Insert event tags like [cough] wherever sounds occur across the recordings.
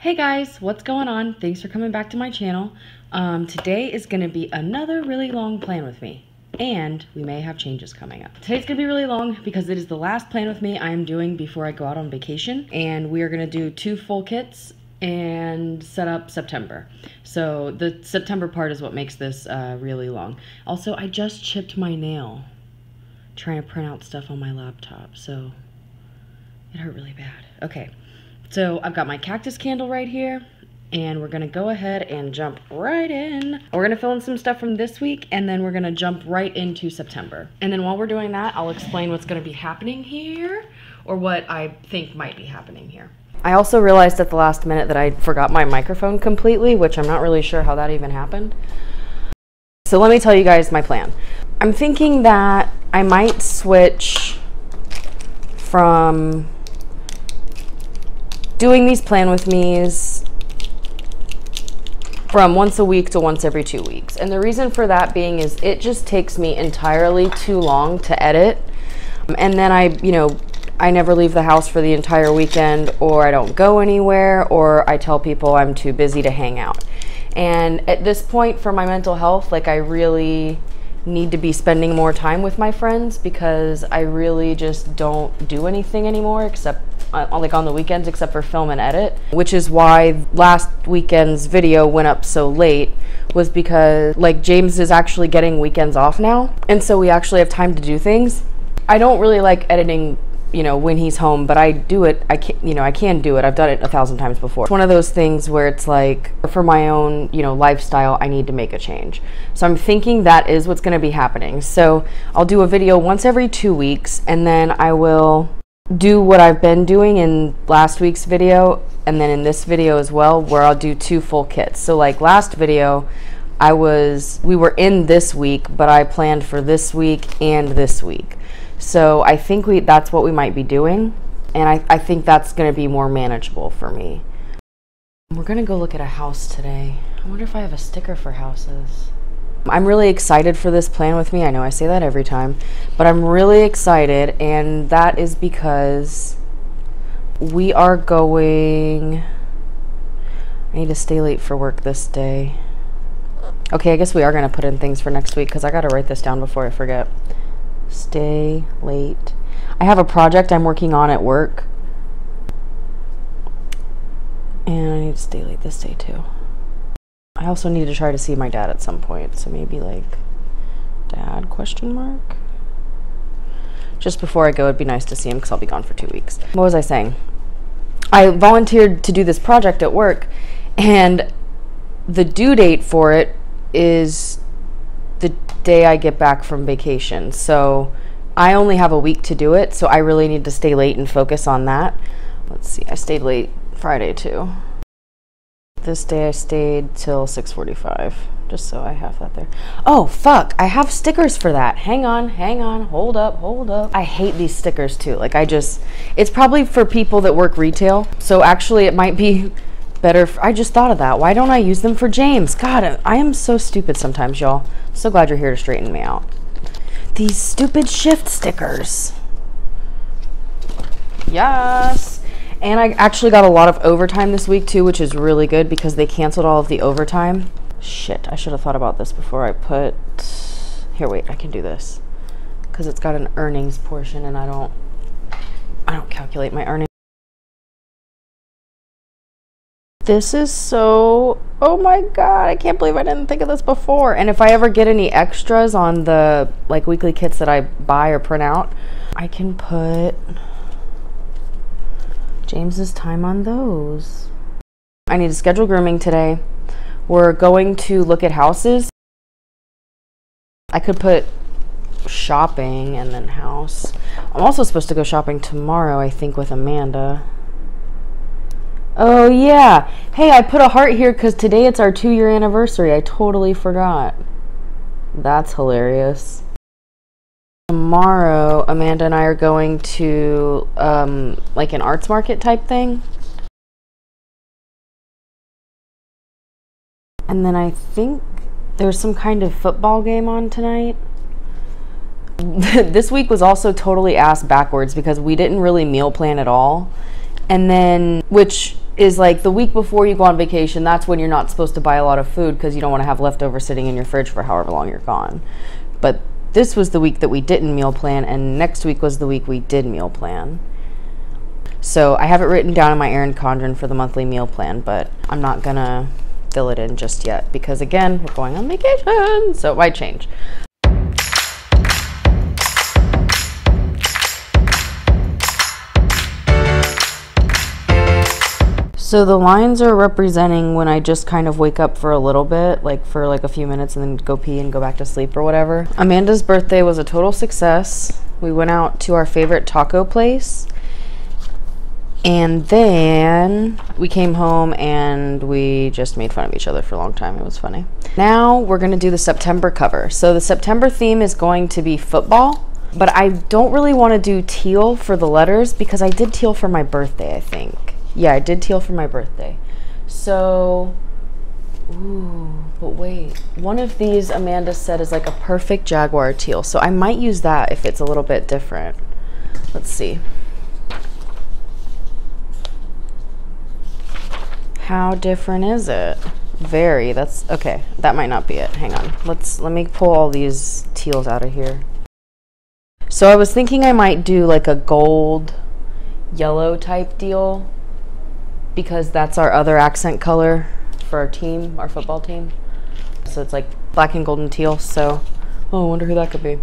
Hey guys, what's going on? Thanks for coming back to my channel. Um, today is going to be another really long plan with me. And we may have changes coming up. Today's going to be really long because it is the last plan with me I am doing before I go out on vacation. And we are going to do two full kits and set up September. So the September part is what makes this uh, really long. Also, I just chipped my nail trying to print out stuff on my laptop. So it hurt really bad. Okay. So I've got my cactus candle right here and we're gonna go ahead and jump right in. We're gonna fill in some stuff from this week and then we're gonna jump right into September. And then while we're doing that, I'll explain what's gonna be happening here or what I think might be happening here. I also realized at the last minute that I forgot my microphone completely, which I'm not really sure how that even happened. So let me tell you guys my plan. I'm thinking that I might switch from doing these plan with me's from once a week to once every two weeks. And the reason for that being is it just takes me entirely too long to edit. And then I, you know, I never leave the house for the entire weekend or I don't go anywhere or I tell people I'm too busy to hang out. And at this point for my mental health, like I really need to be spending more time with my friends because I really just don't do anything anymore except uh, like on the weekends except for film and edit, which is why last weekend's video went up so late was because like James is actually getting weekends off now and so we actually have time to do things. I don't really like editing you know when he's home but i do it i can you know i can do it. I've done it a thousand times before. It's one of those things where it's like for my own you know lifestyle i need to make a change. So i'm thinking that is what's going to be happening. So i'll do a video once every two weeks and then i will do what I've been doing in last week's video and then in this video as well where I'll do two full kits. So like last video I was we were in this week but I planned for this week and this week. So I think we that's what we might be doing and I, I think that's going to be more manageable for me. We're going to go look at a house today. I wonder if I have a sticker for houses. I'm really excited for this plan with me. I know I say that every time, but I'm really excited, and that is because we are going. I need to stay late for work this day. Okay, I guess we are going to put in things for next week because I got to write this down before I forget. Stay late. I have a project I'm working on at work. And I need to stay late this day too. I also need to try to see my dad at some point, so maybe like dad question mark. Just before I go, it'd be nice to see him because I'll be gone for two weeks. What was I saying? I volunteered to do this project at work, and the due date for it is the day I get back from vacation. So I only have a week to do it, so I really need to stay late and focus on that. Let's see, I stayed late Friday too. This day I stayed till 6:45, just so I have that there. Oh, fuck, I have stickers for that. Hang on, hang on, hold up, hold up. I hate these stickers too. Like I just it's probably for people that work retail. So actually it might be better I just thought of that. Why don't I use them for James? God, I am so stupid sometimes, y'all. So glad you're here to straighten me out. These stupid shift stickers. Yes. And I actually got a lot of overtime this week too, which is really good because they canceled all of the overtime. Shit, I should have thought about this before I put... Here, wait, I can do this. Because it's got an earnings portion and I don't... I don't calculate my earnings. This is so... Oh my god, I can't believe I didn't think of this before. And if I ever get any extras on the like weekly kits that I buy or print out, I can put... James's time on those. I need to schedule grooming today. We're going to look at houses. I could put shopping and then house. I'm also supposed to go shopping tomorrow, I think, with Amanda. Oh, yeah. Hey, I put a heart here because today it's our two year anniversary. I totally forgot. That's hilarious tomorrow Amanda and I are going to um, like an arts market type thing. And then I think there's some kind of football game on tonight. [laughs] this week was also totally ass backwards because we didn't really meal plan at all. And then, which is like the week before you go on vacation, that's when you're not supposed to buy a lot of food because you don't want to have leftover sitting in your fridge for however long you're gone. But this was the week that we didn't meal plan, and next week was the week we did meal plan. So I have it written down in my Erin Condren for the monthly meal plan, but I'm not gonna fill it in just yet because again, we're going on vacation, so it might change. So the lines are representing when I just kind of wake up for a little bit, like for like a few minutes and then go pee and go back to sleep or whatever. Amanda's birthday was a total success. We went out to our favorite taco place. And then we came home and we just made fun of each other for a long time. It was funny. Now we're going to do the September cover. So the September theme is going to be football, but I don't really want to do teal for the letters because I did teal for my birthday, I think. Yeah, I did teal for my birthday. So, ooh, but wait. One of these Amanda said is like a perfect Jaguar teal. So I might use that if it's a little bit different. Let's see. How different is it? Very. That's okay. That might not be it. Hang on. Let's let me pull all these teals out of here. So I was thinking I might do like a gold yellow type deal because that's our other accent color for our team, our football team. So it's like black and golden teal. So, oh, I wonder who that could be.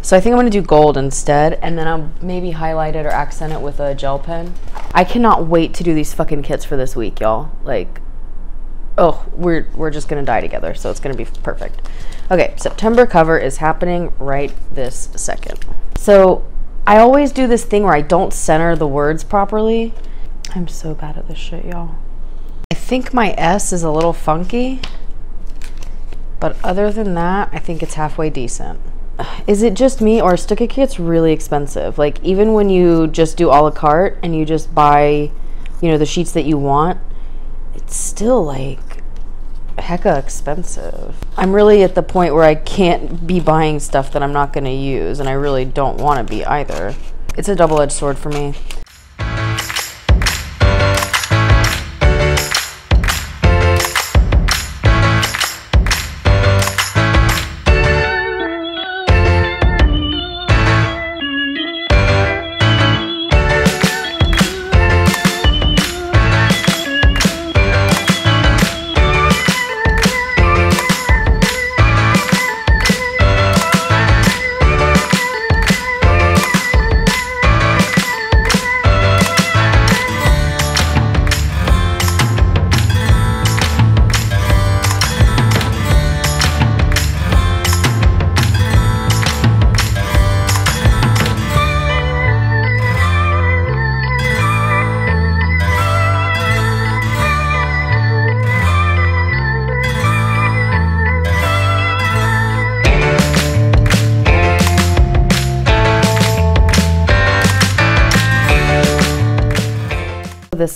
So I think I'm to do gold instead, and then I'll maybe highlight it or accent it with a gel pen. I cannot wait to do these fucking kits for this week, y'all. Like, oh, we're, we're just to die together, so it's to be perfect. Okay, September cover is happening right this second. So I always do this thing where I don't center the words properly. I'm so bad at this shit, y'all. I think my S is a little funky, but other than that, I think it's halfway decent. Is it just me or sticker kits really expensive? Like even when you just do a la carte and you just buy, you know, the sheets that you want, it's still like hecka expensive. I'm really at the point where I can't be buying stuff that I'm not going to use and I really don't want to be either. It's a double-edged sword for me.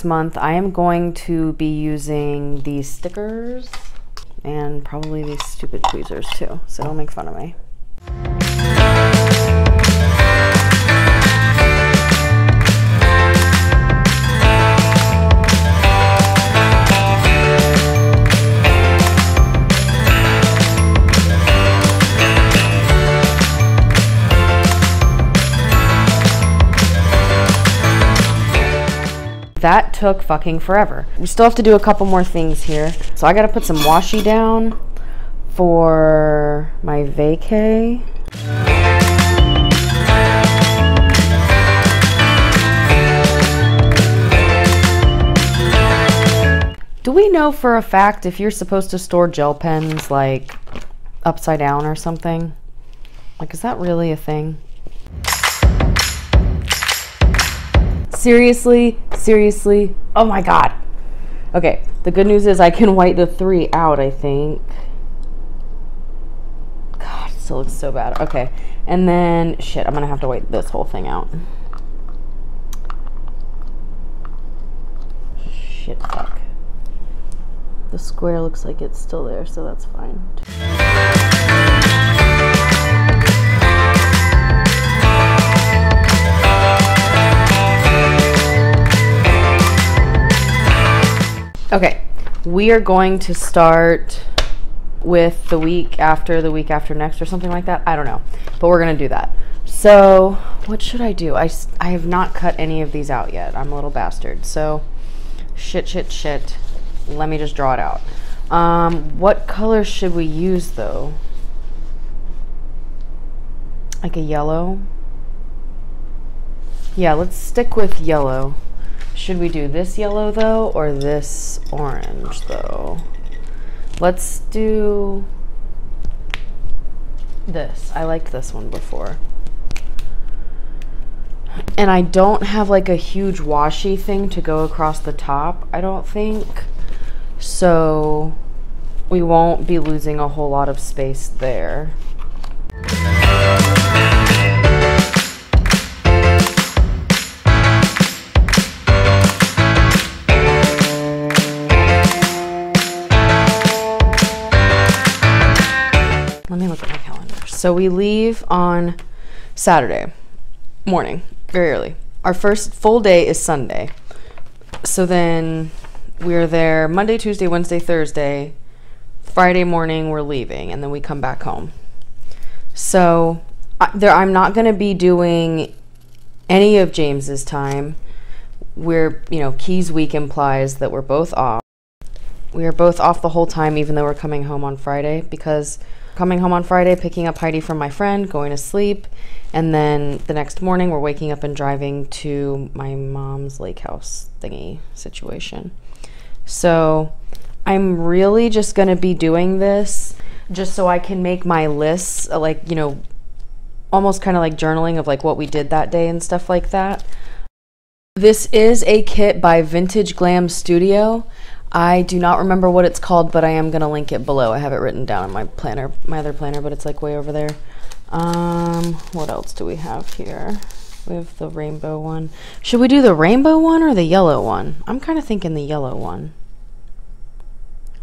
Month I am going to be using these stickers and probably these stupid tweezers too, so don't make fun of me. Took fucking forever. We still have to do a couple more things here. So I gotta put some washi down for my vacay. Do we know for a fact if you're supposed to store gel pens like upside down or something? Like, is that really a thing? Seriously? Seriously? Oh my god. Okay, the good news is I can white the three out, I think. God, it still looks so bad. Okay, and then, shit, I'm gonna have to white this whole thing out. Shit, fuck. The square looks like it's still there, so that's fine. Okay, we are going to start with the week after the week after next or something like that. I don't know, but we're gonna do that. So, what should I do? I, I have not cut any of these out yet. I'm a little bastard. So, shit, shit, shit. Let me just draw it out. Um, what color should we use though? Like a yellow? Yeah, let's stick with yellow. Should we do this yellow though or this orange though? Let's do this. I liked this one before. And I don't have like a huge washi thing to go across the top, I don't think. So we won't be losing a whole lot of space there. So we leave on Saturday morning, very early. Our first full day is Sunday. So then we're there Monday, Tuesday, Wednesday, Thursday. Friday morning, we're leaving, and then we come back home. So I, there, I'm not going to be doing any of James's time. We're, you know, Keys week implies that we're both off. We are both off the whole time, even though we're coming home on Friday, because coming home on Friday, picking up Heidi from my friend, going to sleep, and then the next morning we're waking up and driving to my mom's lake house thingy situation. So I'm really just going to be doing this just so I can make my lists, like, you know, almost kind of like journaling of like what we did that day and stuff like that. This is a kit by Vintage Glam Studio. I do not remember what it's called, but I am going to link it below. I have it written down in my planner, my other planner, but it's like way over there. Um, what else do we have here? We have the rainbow one. Should we do the rainbow one or the yellow one? I'm kind of thinking the yellow one.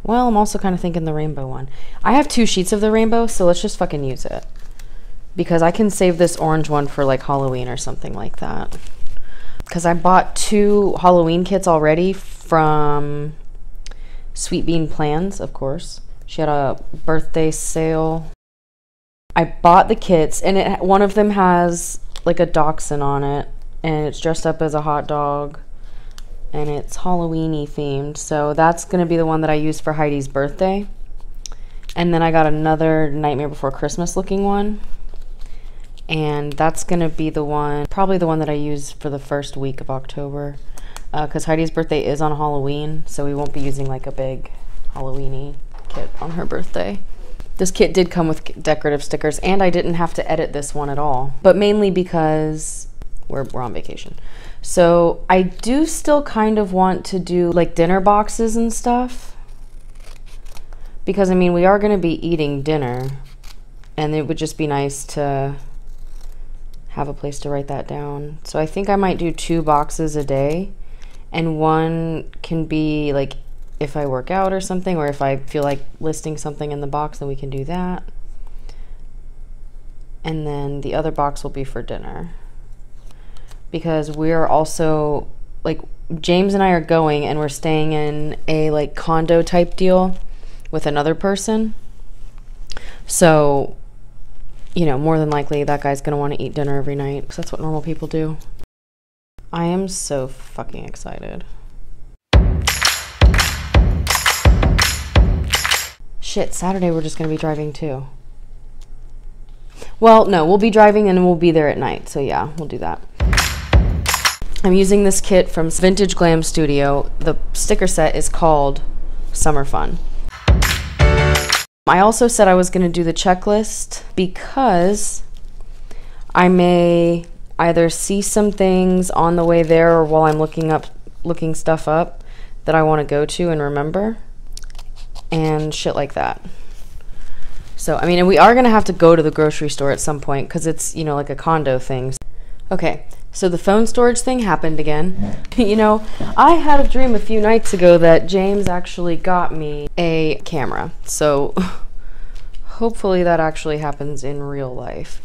Well, I'm also kind of thinking the rainbow one. I have two sheets of the rainbow, so let's just fucking use it. Because I can save this orange one for like Halloween or something like that. Because I bought two Halloween kits already from Sweet Bean Plans, of course. She had a birthday sale. I bought the kits, and it one of them has like a dachshund on it, and it's dressed up as a hot dog and it's Halloweeny themed. So that's going to be the one that I use for Heidi's birthday. And then I got another Nightmare Before Christmas looking one. And that's going to be the one, probably the one that I use for the first week of October. Because uh, Heidi's birthday is on Halloween, so we won't be using like a big Halloweeny kit on her birthday. This kit did come with decorative stickers, and I didn't have to edit this one at all. But mainly because we're, we're on vacation. So I do still kind of want to do like dinner boxes and stuff. Because I mean, we are going to be eating dinner. And it would just be nice to have a place to write that down. So I think I might do two boxes a day. And one can be like if I work out or something, or if I feel like listing something in the box, then we can do that. And then the other box will be for dinner because we're also like James and I are going and we're staying in a like condo type deal with another person. So, you know, more than likely that guy's going to want to eat dinner every night because that's what normal people do. I am so fucking excited. Shit, Saturday we're just to be driving too. Well, no, we'll be driving and we'll be there at night. So yeah, we'll do that. I'm using this kit from Vintage Glam Studio. The sticker set is called Summer Fun. I also said I was going to do the checklist because I may either see some things on the way there or while I'm looking up looking stuff up that I want to go to and remember and shit like that. So, I mean, and we are going to have to go to the grocery store at some point because it's, you know, like a condo thing. Okay, so the phone storage thing happened again. [laughs] you know, I had a dream a few nights ago that James actually got me a camera. So [laughs] hopefully that actually happens in real life.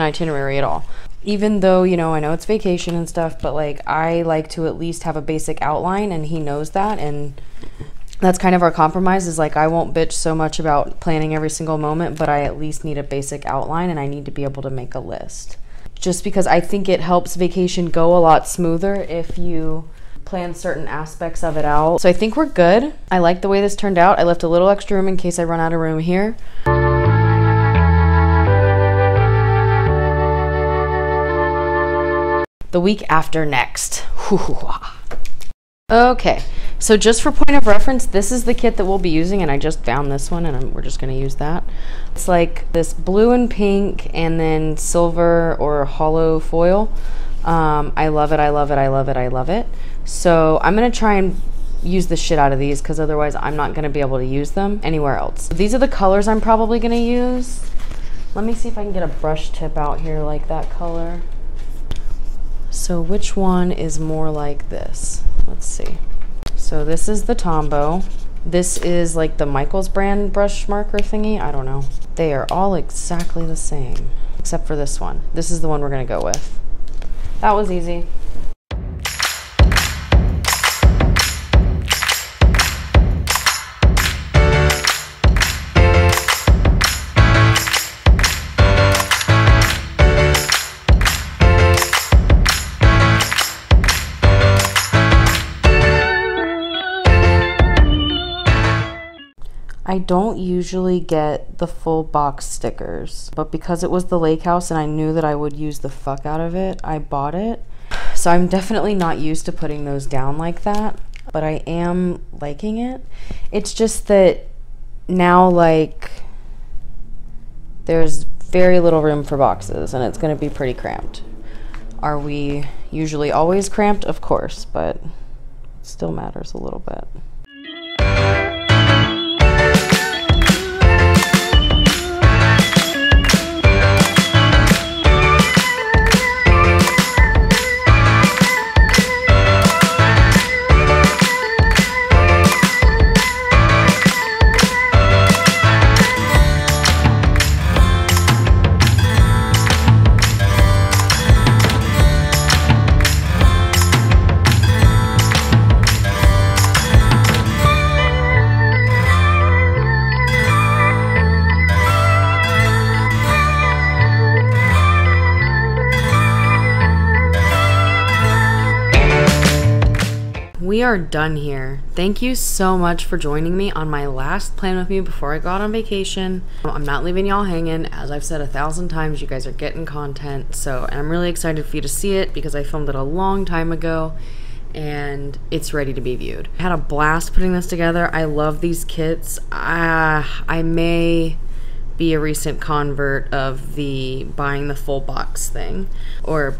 An itinerary at all. Even though, you know, I know it's vacation and stuff, but like I like to at least have a basic outline and he knows that and that's kind of our compromise is like I won't bitch so much about planning every single moment, but I at least need a basic outline and I need to be able to make a list. Just because I think it helps vacation go a lot smoother if you plan certain aspects of it out. So I think we're good. I like the way this turned out. I left a little extra room in case I run out of room here. The week after next. Okay, so just for point of reference, this is the kit that we'll be using, and I just found this one, and I'm, we're just going to use that. It's like this blue and pink, and then silver or hollow foil. Um, I love it, I love it, I love it, I love it. So I'm going to try and use the shit out of these, because otherwise I'm not going to be able to use them anywhere else. These are the colors I'm probably going to use. Let me see if I can get a brush tip out here like that color. So which one is more like this? Let's see. So this is the Tombow. This is like the Michaels brand brush marker thingy. I don't know. They are all exactly the same, except for this one. This is the one we're gonna go with. That was easy. I don't usually get the full box stickers, but because it was the lake house and I knew that I would use the fuck out of it, I bought it. So I'm definitely not used to putting those down like that, but I am liking it. It's just that now, like, there's very little room for boxes and it's going to be pretty cramped. Are we usually always cramped? Of course, but still matters a little bit. We are done here. Thank you so much for joining me on my last plan with me before I got on vacation. I'm not leaving y'all hanging. As I've said a thousand times, you guys are getting content. So, I'm really excited for you to see it because I filmed it a long time ago and it's ready to be viewed. I had a blast putting this together. I love these kits. Uh, I may be a recent convert of the buying the full box thing or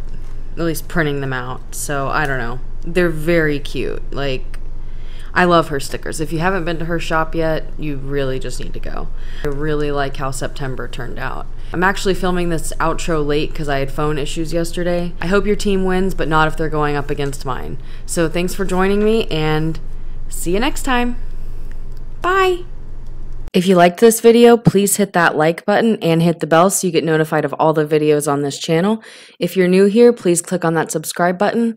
at least printing them out. So I don't know they're very cute. Like I love her stickers. If you haven't been to her shop yet, you really just need to go. I really like how September turned out. I'm actually filming this outro late because I had phone issues yesterday. I hope your team wins, but not if they're going up against mine. So thanks for joining me and see you next time. Bye! If you liked this video, please hit that like button and hit the bell so you get notified of all the videos on this channel. If you're new here, please click on that subscribe button.